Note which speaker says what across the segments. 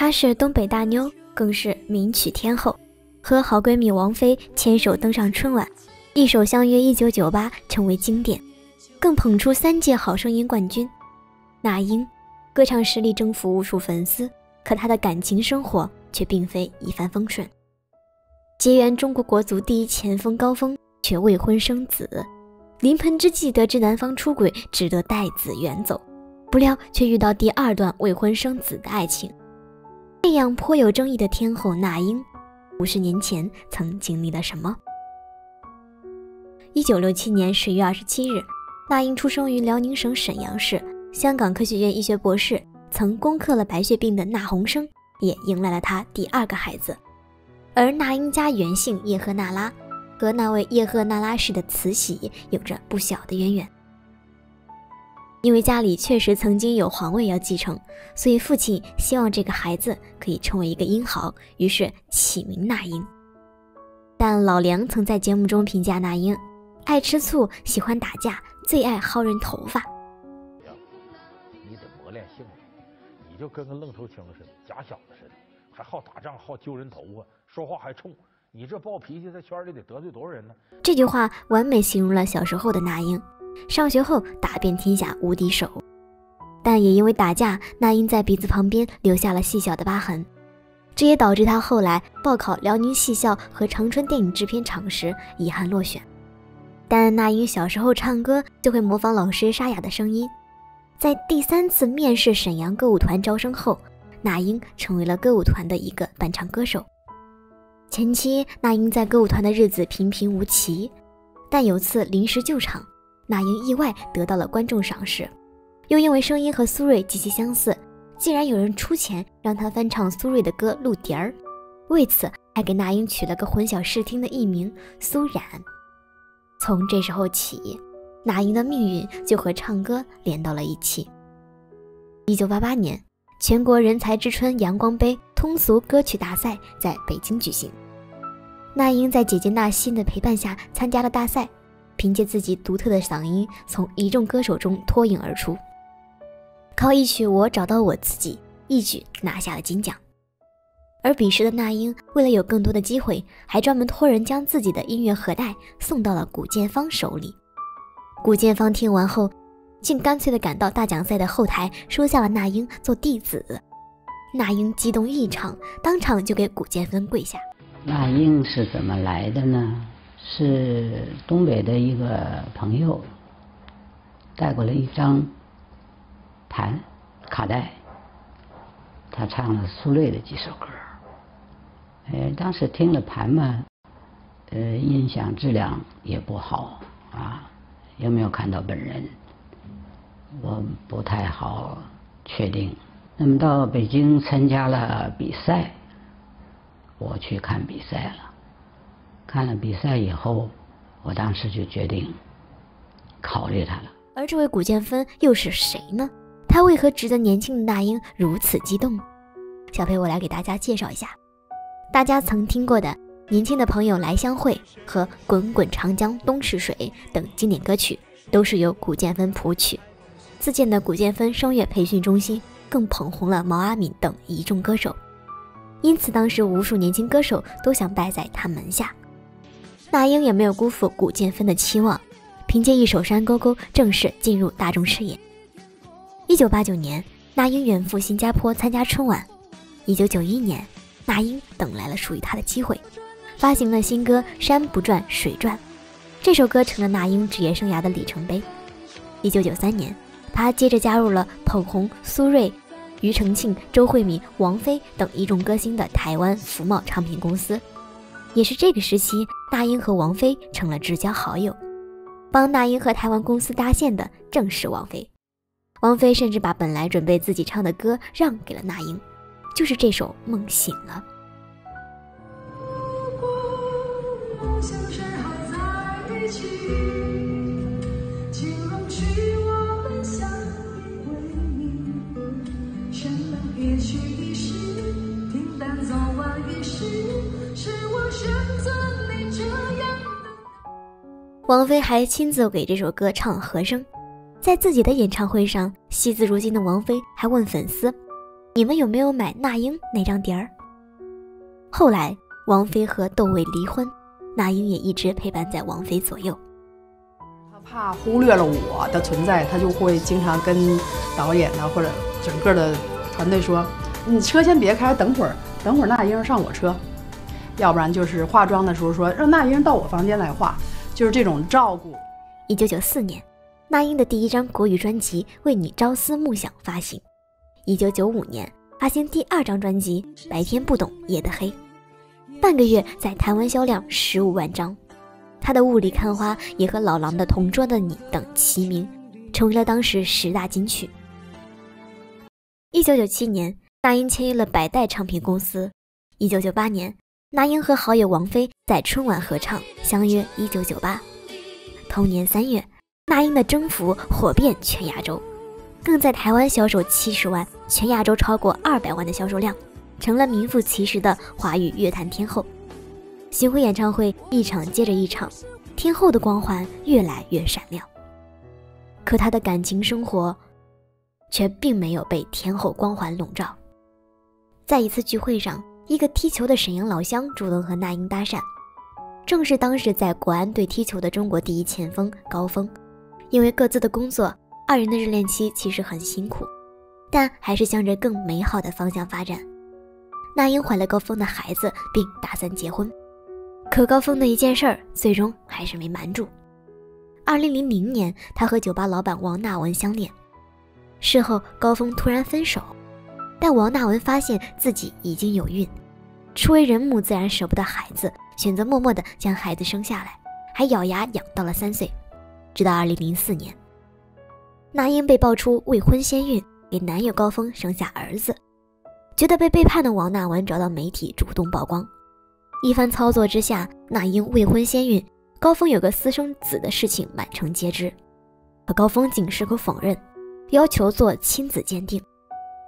Speaker 1: 她是东北大妞，更是名曲天后，和好闺蜜王菲牵手登上春晚，一首《相约一九九八》成为经典，更捧出三届好声音冠军。那英，歌唱实力征服无数粉丝，可她的感情生活却并非一帆风顺。结缘中国国足第一前锋高峰，却未婚生子，临盆之际得知男方出轨，只得带子远走，不料却遇到第二段未婚生子的爱情。这样颇有争议的天后那英，五十年前曾经历了什么？一九六七年十月二十七日，那英出生于辽宁省沈阳市，香港科学院医学博士，曾攻克了白血病的那鸿生，也迎来了他第二个孩子。而那英家原姓叶赫那拉，和那位叶赫那拉氏的慈禧有着不小的渊源。因为家里确实曾经有皇位要继承，所以父亲希望这个孩子可以成为一个英豪，于是起名那英。但老梁曾在节目中评价那英：爱吃醋，喜欢打架，最爱薅人头发。
Speaker 2: 你得磨练性子，你就跟个愣头青似的，假小子似的，还好打仗，好揪人头发，说话还冲。你这暴脾气，在圈里得得罪多少人呢？
Speaker 1: 这句话完美形容了小时候的那英。上学后打遍天下无敌手，但也因为打架，那英在鼻子旁边留下了细小的疤痕，这也导致他后来报考辽宁戏校和长春电影制片厂时遗憾落选。但那英小时候唱歌就会模仿老师沙哑的声音，在第三次面试沈阳歌舞团招生后，那英成为了歌舞团的一个伴唱歌手。前期那英在歌舞团的日子平平无奇，但有次临时救场。那英意外得到了观众赏识，又因为声音和苏芮极其相似，竟然有人出钱让她翻唱苏芮的歌《鹿蝶儿》，为此还给那英取了个混淆视听的艺名苏冉。从这时候起，那英的命运就和唱歌连到了一起。一九八八年，全国人才之春阳光杯通俗歌曲大赛在北京举行，那英在姐姐纳新的陪伴下参加了大赛。凭借自己独特的嗓音，从一众歌手中脱颖而出，靠一曲《我找到我自己》一举拿下了金奖。而彼时的那英，为了有更多的机会，还专门托人将自己的音乐盒带送到了古建芳手里。古建芳听完后，竟干脆地赶到大奖赛的后台，收下了那英做弟子。那英激动异常，当场就给古建芬跪下。
Speaker 3: 那英是怎么来的呢？是东北的一个朋友带过来一张盘卡带，他唱了苏芮的几首歌。哎，当时听了盘嘛，呃，音响质量也不好啊，有没有看到本人？我不太好确定。那么到北京参加了比赛，我去看比赛了。看了比赛以后，我当时就决定考虑他了。
Speaker 1: 而这位古建芬又是谁呢？他为何值得年轻的那英如此激动？小裴，我来给大家介绍一下。大家曾听过的《年轻的朋友来相会》和《滚滚长江东逝水》等经典歌曲，都是由古建芬谱曲。自建的古建芬声乐培训中心更捧红了毛阿敏等一众歌手，因此当时无数年轻歌手都想拜在他门下。那英也没有辜负古建芬的期望，凭借一首《山沟沟》正式进入大众视野。一九八九年，那英远赴新加坡参加春晚。一九九一年，那英等来了属于她的机会，发行了新歌《山不转水转》，这首歌成了那英职业生涯的里程碑。一九九三年，她接着加入了捧红苏芮、庾澄庆、周慧敏、王菲等一众歌星的台湾福茂唱片公司。也是这个时期，那英和王菲成了至交好友。帮那英和台湾公司搭线的正是王菲。王菲甚至把本来准备自己唱的歌让给了那英，就是这首《梦醒了》。王菲还亲自给这首歌唱和声，在自己的演唱会上，惜字如金的王菲还问粉丝：“你们有没有买那英那张碟儿？后来，王菲和窦唯离婚，那英也一直陪伴在王菲左右。
Speaker 4: 他怕忽略了我的存在，他就会经常跟导演呢或者整个的团队说：“你车先别开，等会儿，等会儿那英上我车。”要不然就是化妆的时候说让那英到我房间来化，就是这种照顾。
Speaker 1: 一九九四年，那英的第一张国语专辑《为你朝思暮想》发行。一九九五年发行第二张专辑《白天不懂夜的黑》，半个月在台湾销量十五万张。他的《雾里看花》也和老狼的《同桌的你》等齐名，成为了当时十大金曲。一九九七年，那英签约了百代唱片公司。一九九八年。那英和好友王菲在春晚合唱，相约一九九八。同年三月，那英的《征服》火遍全亚洲，更在台湾销售七十万，全亚洲超过二百万的销售量，成了名副其实的华语乐坛天后。巡回演唱会一场接着一场，天后的光环越来越闪亮。可她的感情生活却并没有被天后光环笼罩。在一次聚会上。一个踢球的沈阳老乡主动和那英搭讪，正是当时在国安队踢球的中国第一前锋高峰。因为各自的工作，二人的热恋期其实很辛苦，但还是向着更美好的方向发展。那英怀了高峰的孩子，并打算结婚。可高峰的一件事儿，最终还是没瞒住。二零零零年，他和酒吧老板王娜文相恋，事后高峰突然分手，但王娜文发现自己已经有孕。初为人母，自然舍不得孩子，选择默默地将孩子生下来，还咬牙养到了三岁。直到二零零四年，那英被爆出未婚先孕，给男友高峰生下儿子。觉得被背叛的王娜文找到媒体主动曝光，一番操作之下，那英未婚先孕，高峰有个私生子的事情满城皆知。可高峰仅矢口否认，要求做亲子鉴定，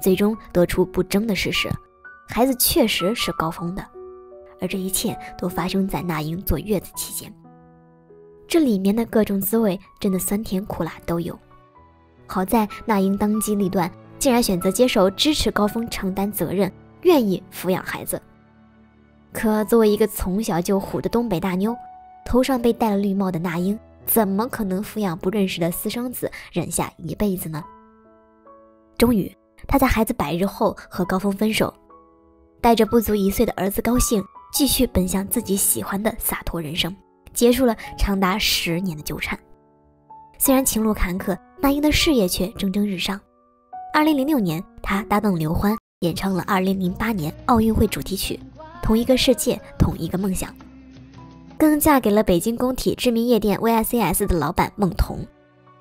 Speaker 1: 最终得出不争的事实。孩子确实是高峰的，而这一切都发生在那英坐月子期间。这里面的各种滋味，真的酸甜苦辣都有。好在那英当机立断，竟然选择接受支持高峰承担责任，愿意抚养孩子。可作为一个从小就虎的东北大妞，头上被戴了绿帽的那英，怎么可能抚养不认识的私生子，忍下一辈子呢？终于，他在孩子百日后和高峰分手。带着不足一岁的儿子高兴，继续奔向自己喜欢的洒脱人生，结束了长达十年的纠缠。虽然情路坎坷，那英的事业却蒸蒸日上。二零零六年，她搭档刘欢演唱了二零零八年奥运会主题曲《同一个世界，同一个梦想》，更嫁给了北京工体知名夜店 VICS 的老板孟彤，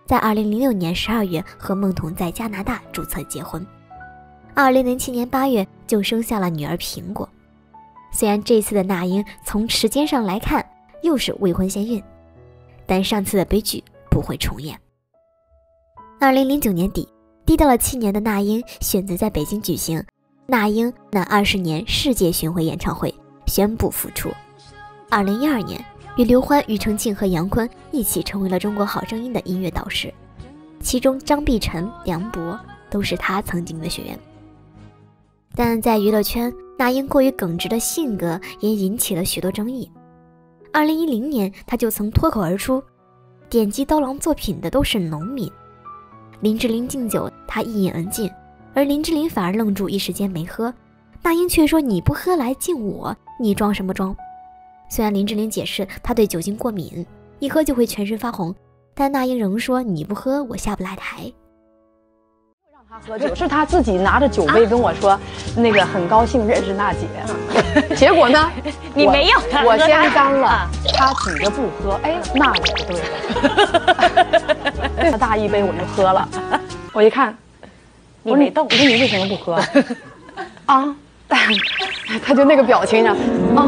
Speaker 1: 在二零零六年十二月和孟彤在加拿大注册结婚。二零零七年八月就生下了女儿苹果。虽然这次的那英从时间上来看又是未婚先孕，但上次的悲剧不会重演。二零零九年底，低调了七年的那英选择在北京举行那英那二十年世界巡回演唱会，宣布复出。二零一二年，与刘欢、庾澄庆和杨坤一起成为了中国好声音的音乐导师，其中张碧晨、梁博都是他曾经的学员。但在娱乐圈，那英过于耿直的性格也引起了许多争议。二零一零年，他就曾脱口而出：“点击刀郎作品的都是农民。”林志玲敬酒，他一饮而尽，而林志玲反而愣住，一时间没喝。那英却说：“你不喝来敬我，你装什么装？”虽然林志玲解释她对酒精过敏，一喝就会全身发红，但那英仍说：“你不喝，我下不来台。”
Speaker 4: 让他喝酒是他自己拿着酒杯跟我说，那个很高兴认识娜姐，结果呢，
Speaker 5: 你没有，
Speaker 4: 我先干了，他举着不喝，哎，那就不对了，这 大一杯我就喝了，我一看，
Speaker 5: 你没动，
Speaker 4: 我说你为什么不喝？啊，他就那个表情上，啊，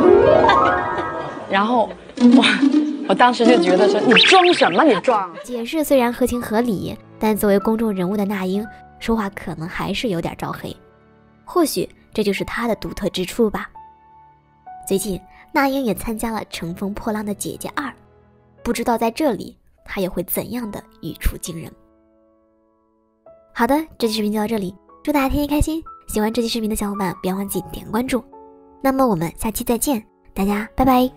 Speaker 4: 然后我我当时就觉得说你装什么你装？
Speaker 1: 解释虽然合情合理，但作为公众人物的那英。说话可能还是有点招黑，或许这就是她的独特之处吧。最近，那英也参加了《乘风破浪的姐姐二》，不知道在这里她又会怎样的语出惊人。好的，这期视频就到这里，祝大家天天开心，喜欢这期视频的小伙伴，不要忘记点关注。那么我们下期再见，大家拜拜。